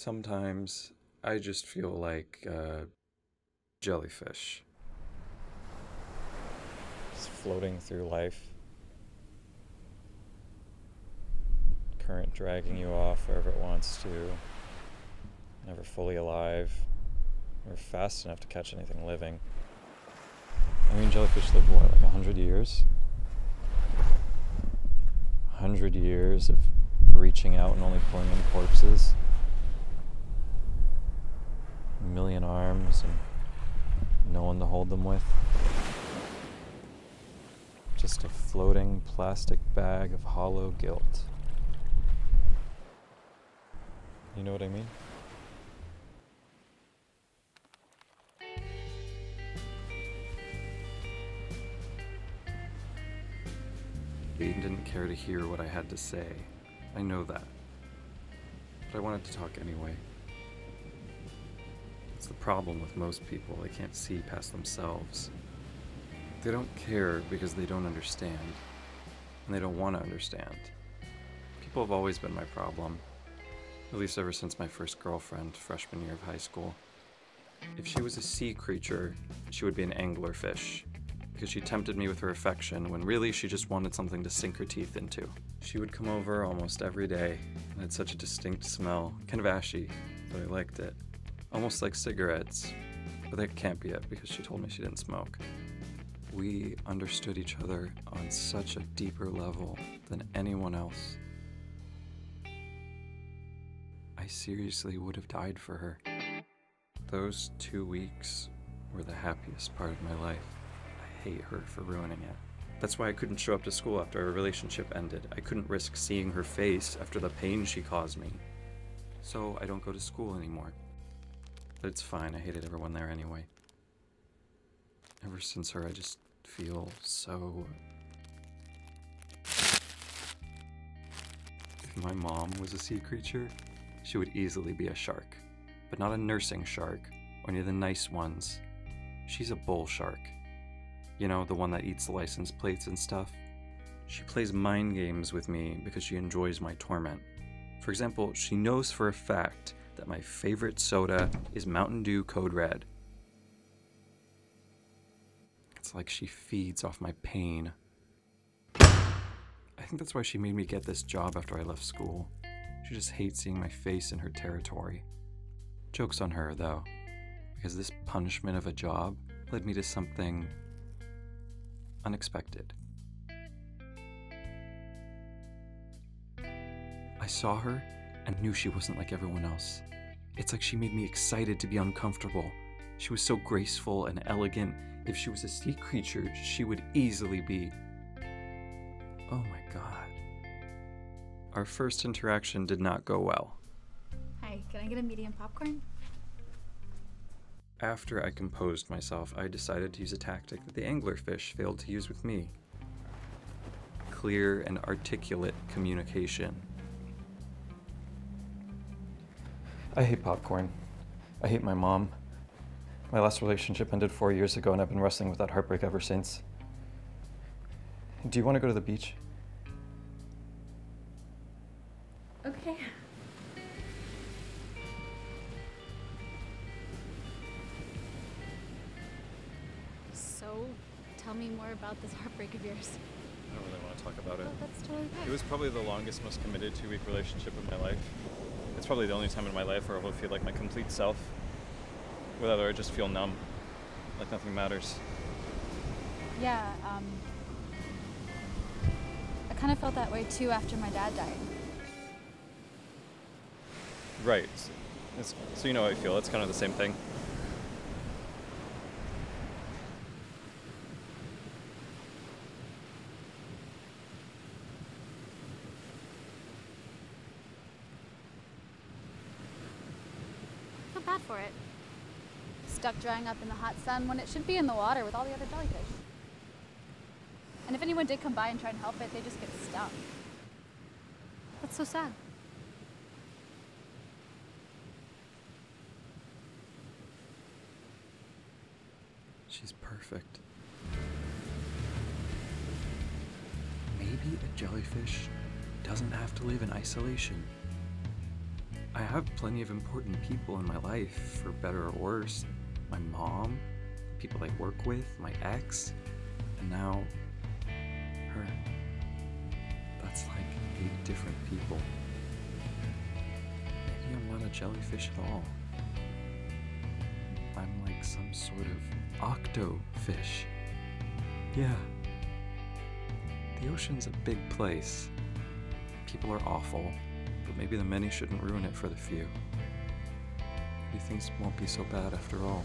Sometimes I just feel like a jellyfish. Just floating through life. Current dragging you off wherever it wants to. Never fully alive. Never fast enough to catch anything living. I mean, jellyfish live what, like a hundred years? A hundred years of reaching out and only pulling in corpses. A million arms and no one to hold them with. Just a floating plastic bag of hollow guilt. You know what I mean? He didn't care to hear what I had to say. I know that. But I wanted to talk anyway. The problem with most people, they can't see past themselves. They don't care because they don't understand. And they don't want to understand. People have always been my problem. At least ever since my first girlfriend, freshman year of high school. If she was a sea creature, she would be an anglerfish, because she tempted me with her affection when really she just wanted something to sink her teeth into. She would come over almost every day and had such a distinct smell, kind of ashy, but I liked it. Almost like cigarettes, but that can't be it because she told me she didn't smoke. We understood each other on such a deeper level than anyone else. I seriously would have died for her. Those two weeks were the happiest part of my life. I hate her for ruining it. That's why I couldn't show up to school after our relationship ended. I couldn't risk seeing her face after the pain she caused me. So I don't go to school anymore. But it's fine, I hated everyone there anyway. Ever since her, I just feel so. If my mom was a sea creature, she would easily be a shark. But not a nursing shark, or any of the nice ones. She's a bull shark. You know, the one that eats license plates and stuff. She plays mind games with me because she enjoys my torment. For example, she knows for a fact that my favorite soda is Mountain Dew Code Red. It's like she feeds off my pain. I think that's why she made me get this job after I left school. She just hates seeing my face in her territory. Joke's on her, though, because this punishment of a job led me to something unexpected. I saw her and knew she wasn't like everyone else. It's like she made me excited to be uncomfortable. She was so graceful and elegant. If she was a sea creature, she would easily be. Oh my god. Our first interaction did not go well. Hi, can I get a medium popcorn? After I composed myself, I decided to use a tactic that the anglerfish failed to use with me clear and articulate communication. I hate popcorn. I hate my mom. My last relationship ended four years ago, and I've been wrestling with that heartbreak ever since. Do you want to go to the beach? Okay. So, tell me more about this heartbreak of yours. I don't really want to talk about it. Oh, that's totally fine. It was probably the longest, most committed two week relationship of my life. It's probably the only time in my life where I will feel like my complete self. Without her, I just feel numb. Like nothing matters. Yeah, um. I kind of felt that way too after my dad died. Right. It's, so you know how I feel. It's kind of the same thing. Feel bad for it. Stuck drying up in the hot sun when it should be in the water with all the other jellyfish. And if anyone did come by and try and help it, they just get stuck. That's so sad. She's perfect. Maybe a jellyfish doesn't have to live in isolation. I have plenty of important people in my life, for better or worse. My mom, people I work with, my ex, and now her. That's like eight different people. Maybe I'm not a jellyfish at all. I'm like some sort of octofish. Yeah. The ocean's a big place. People are awful, but maybe the many shouldn't ruin it for the few. Maybe things won't be so bad after all.